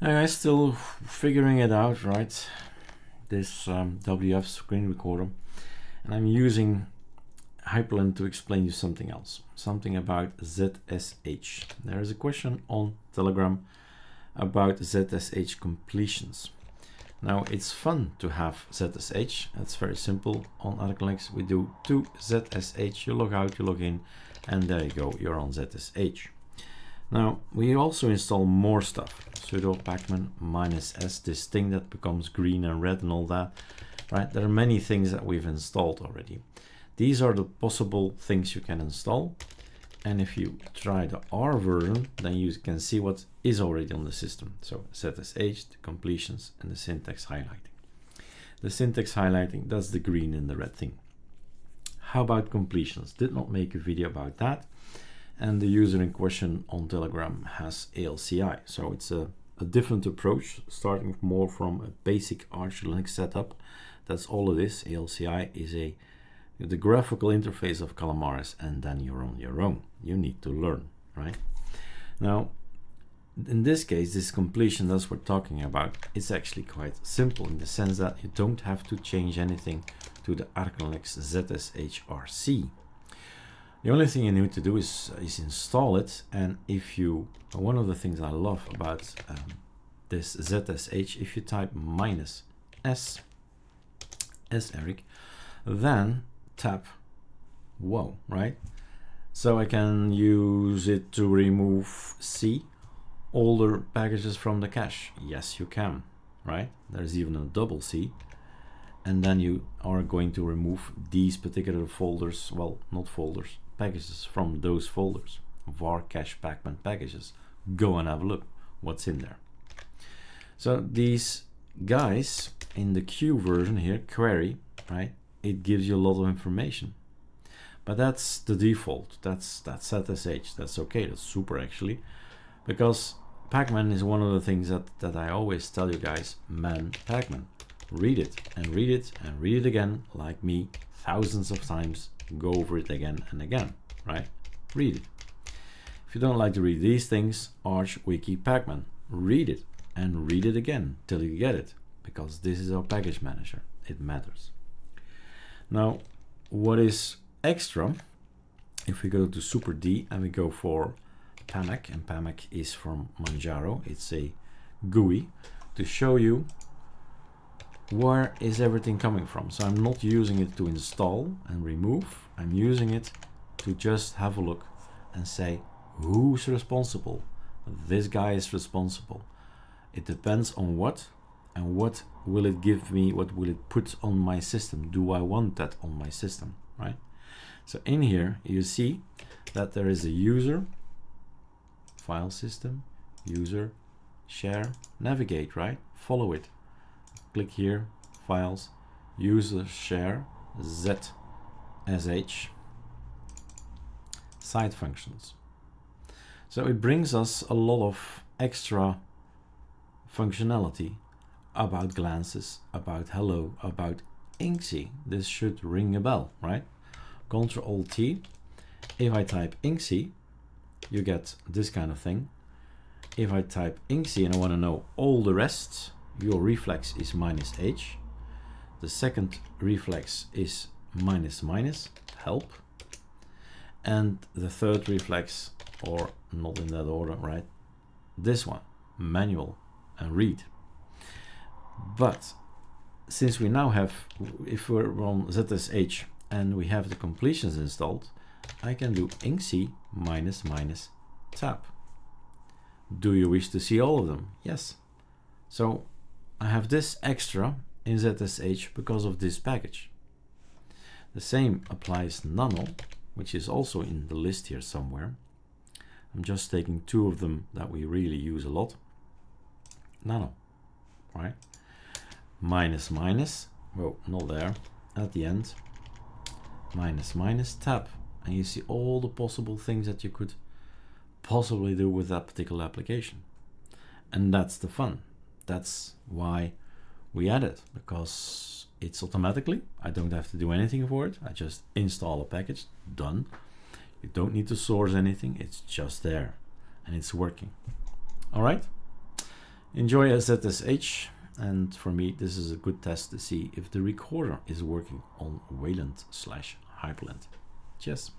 I'm still figuring it out, right? This um, WF screen recorder. And I'm using Hyprland to explain you something else. Something about ZSH. There is a question on Telegram about ZSH completions. Now it's fun to have ZSH. That's very simple. On ArcoLinux we do two ZSH. You log out, you log in, and there you go. You're on ZSH. Now we also install more stuff. Sudo pacman minus s, this thing that becomes green and red and all that. Right? There are many things that we've installed already. These are the possible things you can install. And if you try the R version, then you can see what is already on the system. So ZSH, the completions, and the syntax highlighting. The syntax highlighting, that's the green and the red thing. How about completions? Did not make a video about that and the user in question on Telegram has ALCI. So it's a, a different approach, starting more from a basic Arch Linux setup. That's all it is. ALCI is a the graphical interface of Calamares, and then you're on your own. You need to learn, right? Now, in this case, this completion that we're talking about, it's actually quite simple in the sense that you don't have to change anything to the ArcoLinux ZSHRC. The only thing you need to do is, is install it. And if you, one of the things I love about um, this ZSH, if you type minus S, S Eric, then tap whoa, right? So I can use it to remove C, older packages from the cache. Yes, you can, right? There's even a double C. And then you are going to remove these particular folders, well, not folders, packages from those folders, var cache pacman packages. Go and have a look what's in there. So these guys in the Q version here, query, right? It gives you a lot of information. But that's the default. That's that's ZSH. That's okay. That's super actually, because Pacman is one of the things that that I always tell you guys. Man, Pacman, read it and read it and read it again, like me, thousands of times go over it again and again, right? Read it. If you don't like to read these things, Arch Wiki Pacman, read it and read it again till you get it, because this is our package manager. It matters. Now, what is extra, if we go to Super D and we go for PAMAC, and PAMAC is from Manjaro, it's a GUI to show you where is everything coming from. So I'm not using it to install and remove. I'm using it to just have a look and say, who's responsible? This guy is responsible. It depends on what and what will it give me, what will it put on my system? Do I want that on my system, right? So in here, you see that there is a user, file system, user, share, navigate, right? Follow it click here, files, user share, ZSH, site functions. So it brings us a lot of extra functionality about glances, about hello, about inxi. This should ring a bell, right? Control T. If I type inxi, you get this kind of thing. If I type inxi and I want to know all the rest, your reflex is minus h. The second reflex is minus minus, help. And the third reflex, or not in that order, right? This one, manual and read. But since we now have, if we're on ZSH and we have the completions installed, I can do inxi minus minus tab. Do you wish to see all of them? Yes. So I have this extra in ZSH because of this package. The same applies nano, which is also in the list here somewhere. I'm just taking two of them that we really use a lot. Nano, right? Minus minus, well, not there, at the end. Minus minus tab. And you see all the possible things that you could possibly do with that particular application. And that's the fun that's why we add it because it's automatically I don't have to do anything for it I just install a package done you don't need to source anything it's just there and it's working all right Enjoy ZSH, and for me, this is a good test to see if the recorder is working on Wayland slash Hyprland. Cheers.